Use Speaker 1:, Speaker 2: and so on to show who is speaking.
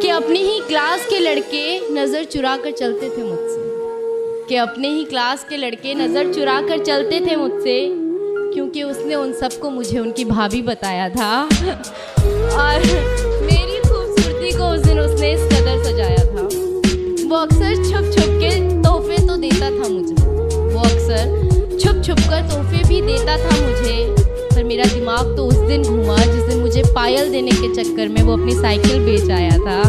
Speaker 1: कि अपने ही क्लास के लड़के नज़र चुरा कर चलते थे मुझसे। कि अपने ही क्लास के लड़के नज़र चुरा कर चलते थे मुझसे, क्योंकि उसने उन सबको मुझे उनकी भाभी बताया था। और मेरी खूबसूरती को उस दिन उसने इस कदर सजाया था। वो अक्सर छुप छुप के तोहफे तो देता था मुझे। वो अक्सर छुप छुप कर तोहफे भी देता था मुझे। पर मेरा दिमाग तो उस दिन घूमा जिस दिन पायल देने के चक्कर में वो अपनी साइकिल बेच आया था।